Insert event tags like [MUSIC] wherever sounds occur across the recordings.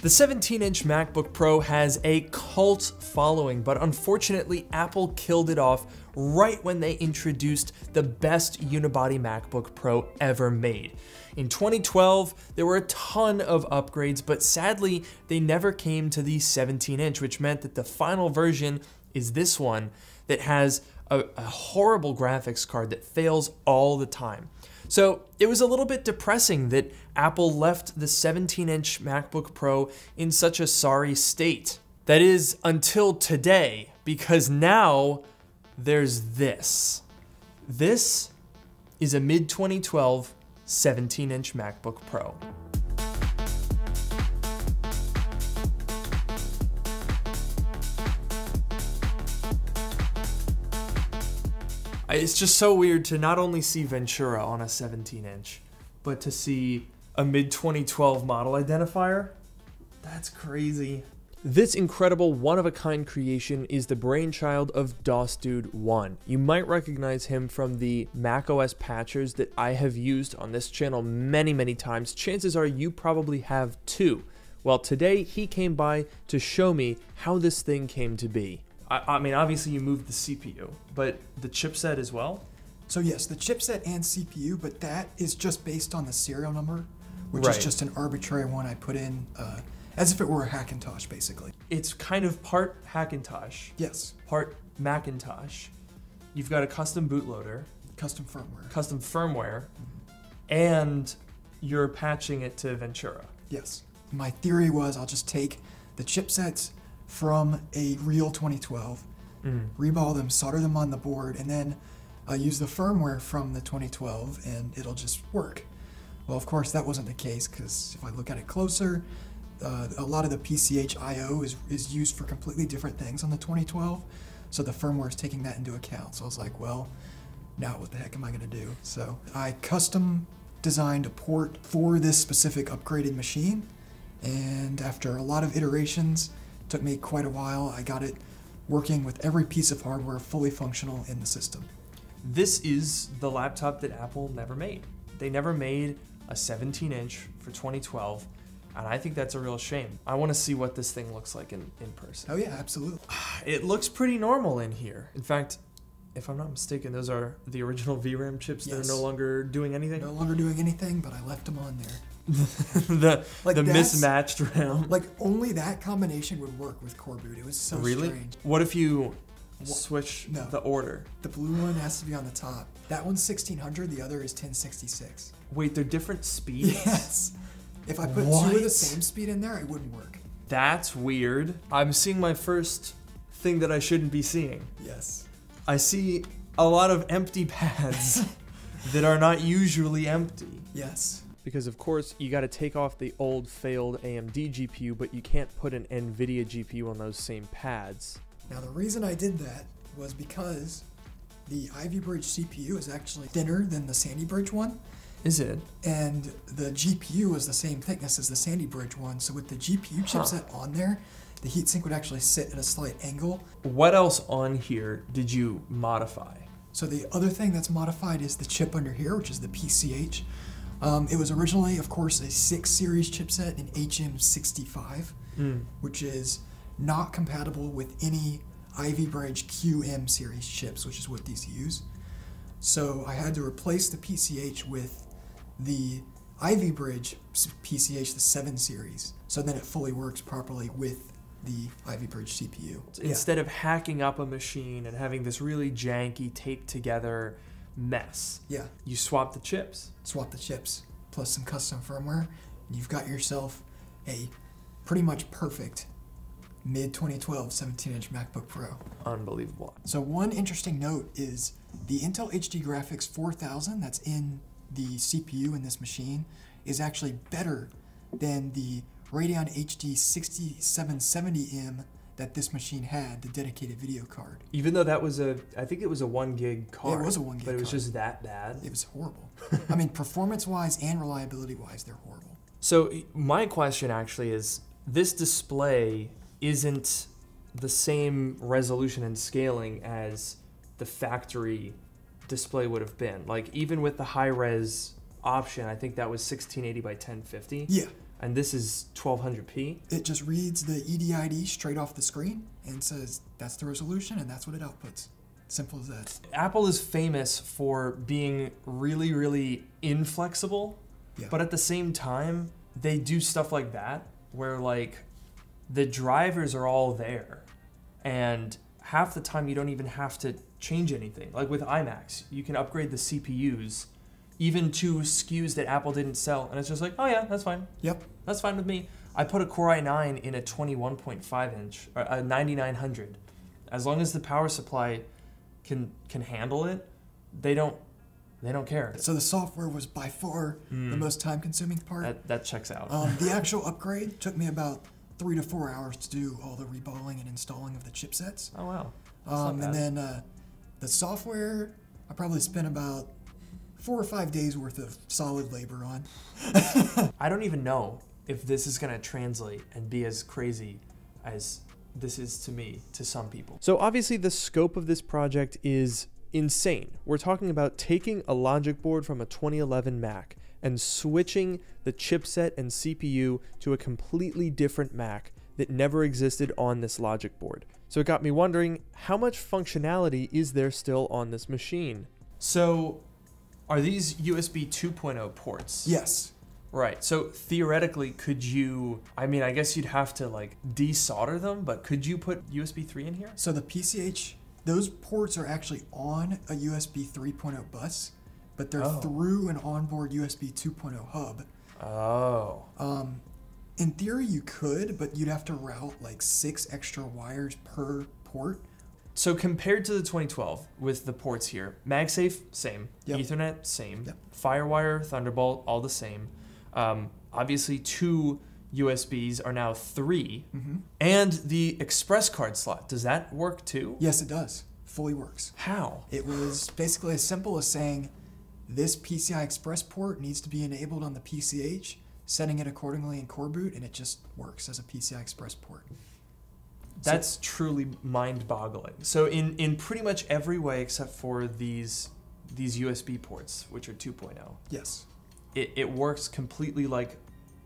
The 17 inch MacBook Pro has a cult following, but unfortunately, Apple killed it off right when they introduced the best unibody MacBook Pro ever made. In 2012, there were a ton of upgrades, but sadly, they never came to the 17 inch, which meant that the final version is this one that has a, a horrible graphics card that fails all the time. So it was a little bit depressing that Apple left the 17 inch MacBook Pro in such a sorry state. That is until today, because now there's this. This is a mid 2012 17 inch MacBook Pro. It's just so weird to not only see Ventura on a 17 inch, but to see a mid 2012 model identifier. That's crazy. This incredible one of a kind creation is the brainchild of dosdude1. You might recognize him from the macOS patchers that I have used on this channel many, many times. Chances are you probably have too. Well, today he came by to show me how this thing came to be. I, I mean, obviously you moved the CPU, but the chipset as well? So yes, the chipset and CPU, but that is just based on the serial number, which Right. is just an arbitrary one I put in, uh, as if it were a Hackintosh, basically. It's kind of part Hackintosh, Yes, part Macintosh. You've got a custom bootloader, custom firmware. custom firmware, and you're patching it to Ventura. Yes. My theory was I'll just take the chipsets from a real 2012, Mm. reball them, solder them on the board, and then uh, use the firmware from the 2012, and it'll just work. Well, of course, that wasn't the case because if I look at it closer, uh, a lot of the PCH I/O is is used for completely different things on the 2012, so the firmware is taking that into account. So I was like, well, now what the heck am I going to do? So I custom designed a port for this specific upgraded machine, and after a lot of iterations, took me quite a while. I got it working with every piece of hardware fully functional in the system. This is the laptop that Apple never made. They never made a 17 inch for 2012, and I think that's a real shame. I want to see what this thing looks like in, in person. Oh yeah, absolutely. [SIGHS] It looks pretty normal in here. In fact, if I'm not mistaken, those are the original VRAM chips that are no longer doing anything. No longer doing anything, but I left them on there. [LAUGHS] the Like the mismatched RAM. Like only that combination would work with coreboot. It was so really? strange. What if you switch No. the order? The blue one has to be on the top. That one's 1600, the other is 1066. Wait, they're different speeds? Yes. If I put two of the same speed in there, it wouldn't work. That's weird. I'm seeing my first thing that I shouldn't be seeing. Yes. I see a lot of empty pads [LAUGHS] that are not usually empty. Yes. Because of course you got to take off the old failed AMD GPU, but you can't put an NVIDIA GPU on those same pads. Now the reason I did that was because the Ivy Bridge CPU is actually thinner than the Sandy Bridge one, Is it? and the GPU is the same thickness as the Sandy Bridge one. So with the GPU Huh. chipset on there, the heatsink would actually sit at a slight angle. What else on here did you modify? So the other thing that's modified is the chip under here, which is the PCH. Um, it was originally, of course, a 6 series chipset in HM65, Mm. which is not compatible with any Ivy Bridge QM series chips, which is what these use. So I had to replace the PCH with the Ivy Bridge PCH, the 7 series, so then it fully works properly with the Ivy Bridge CPU. Yeah. Instead of hacking up a machine and having this really janky taped together mess, Yeah. you swap the chips. swap the chips plus some custom firmware, and you've got yourself a pretty much perfect mid 2012 17 inch MacBook Pro. Unbelievable. So, one interesting note is the Intel HD Graphics 4000 that's in the CPU in this machine is actually better than the Radeon HD 6770M that this machine had, the dedicated video card. Even though that was a, I think it was a one gig card. It was a 1 gig but it was card. just that bad. It was horrible. I mean, performance wise and reliability wise, they're horrible. So my question actually is, this display isn't the same resolution and scaling as the factory display would have been. Like even with the high res option, I think that was 1680 by 1050. Yeah. And this is 1200p. It just reads the EDID straight off the screen and says that's the resolution and that's what it outputs. Simple as that. Apple is famous for being really, really inflexible, Yeah. but at the same time, they do stuff like that where like the drivers are all there, and half the time you don't even have to change anything. Like with iMacs, you can upgrade the CPUs even to SKUs that Apple didn't sell, and it's just like, oh yeah, that's fine. Yep. That's fine with me. I put a Core i9 in a 21.5 inch, or a 9900. As long as the power supply can can handle it, they don't they don't care. So the software was by far the Mm. most time consuming part. That that checks out. Um, the [LAUGHS] actual upgrade took me about three to four hours to do all the reballing and installing of the chipsets. oh wow. Um, and then uh, the software, I probably spent about four or five days worth of solid labor on. [LAUGHS] I don't even know if this is gonna translate and be as crazy as this is to me to some people. So obviously the scope of this project is insane. We're talking about taking a logic board from a 2011 Mac and switching the chipset and CPU to a completely different Mac that never existed on this logic board. So it got me wondering how much functionality is there still on this machine? So are these USB 2.0 ports? Yes. Right. So theoretically, could you? I mean, I guess you'd have to like desolder them, but could you put USB 3 in here? So the PCH, those ports are actually on a USB 3.0 bus, but they're Oh. through an onboard USB 2.0 hub. Oh. Um, in theory, you could, but you'd have to route like six extra wires per port. So compared to the 2012 with the ports here, MagSafe same, Yep. Ethernet same, Yep. FireWire, Thunderbolt all the same. Um, obviously, two USBs are now 3 Mm-hmm. and the express card slot. Does that work too? Yes, it does. Fully works. How? It was basically as simple as saying this PCI Express port needs to be enabled on the PCH, setting it accordingly in coreboot, and it just works as a PCI Express port. So- That's truly mind-boggling. So in in pretty much every way except for these these USB ports, which are 2.0, yes. it, it works completely like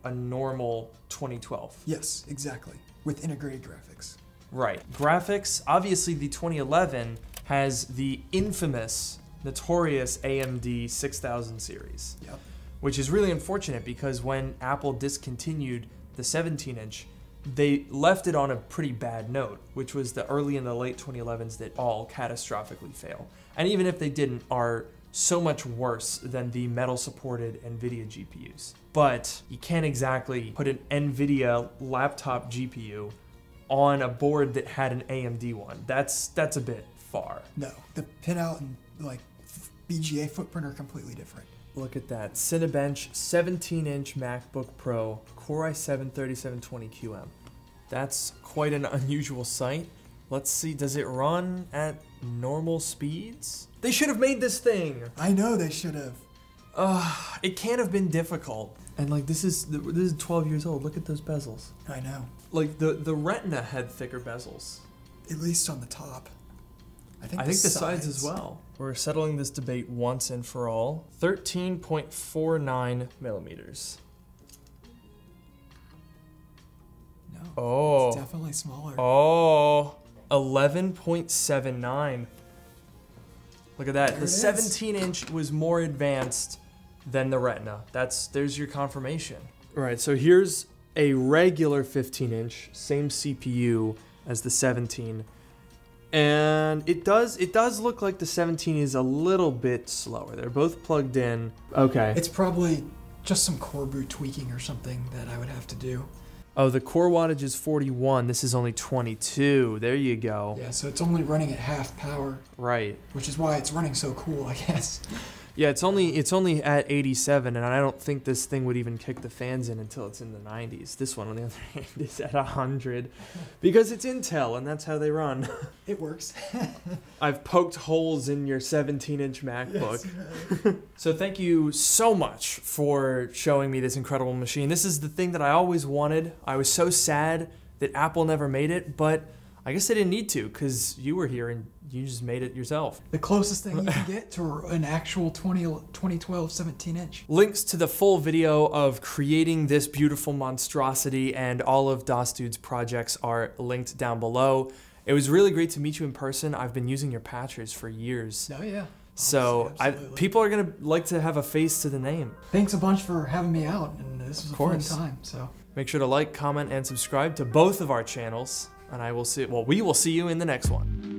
a normal 2012. Yes, exactly. With integrated graphics. Right. Graphics, obviously the 2011 has the infamous, notorious AMD 6000 series, Yep. which is really unfortunate because when Apple discontinued the 17 inch, they left it on a pretty bad note, which was the early and the late 2011s that all catastrophically fail. And even if they didn't, are so much worse than the metal supported NVIDIA GPUs. But you can't exactly put an NVIDIA laptop GPU on a board that had an AMD one. That's that's a bit far. No, the pinout and like BGA footprint are completely different. Look at that. Cinebench 17 inch MacBook Pro, Core i7 3720QM. That's quite an unusual sight. Let's see, does it run at normal speeds? They should have made this thing! I know they should have. Ugh, it can't have been difficult. And like this is this is 12 years old. Look at those bezels. I know. Like the the Retina had thicker bezels. At least on the top. I think, I think the sides as well. We're settling this debate once and for all. 13.49 millimeters. No. Oh. It's definitely smaller. Oh. 11.79. Look at that. There the it is. 17 inch was more advanced than the Retina. That's there's your confirmation. All right, so here's a regular 15 inch, same CPU as the 17. And it does it does look like the 17 is a little bit slower. They're both plugged in. Okay. It's probably just some coreboot tweaking or something that I would have to do. Oh, the core wattage is 41. This is only 22. There you go. Yeah, so it's only running at half power, Right. which is why it's running so cool, I guess. Yeah, it's only it's only at 87, and I don't think this thing would even kick the fans in until it's in the 90s. This one, on the [LAUGHS] other hand, is at 100 because it's Intel, and that's how they run. [LAUGHS] It works. [LAUGHS] I've poked holes in your 17-inch MacBook. Yes. So thank you so much for showing me this incredible machine. This is the thing that I always wanted. I was so sad that Apple never made it, but I guess they didn't need to because you were here and you just made it yourself. The closest thing you can [LAUGHS] get to an actual 20, 2012 17 inch. Links to the full video of creating this beautiful monstrosity and all of Dosdude's projects are linked down below. It was really great to meet you in person. I've been using your patches for years. Oh, yeah. So I, people are gonna like to have a face to the name. Thanks a bunch for having me out, and this was a fun time. So, Make sure to like, comment, and subscribe to both of our channels. And I will see. Well, we will see you in the next one.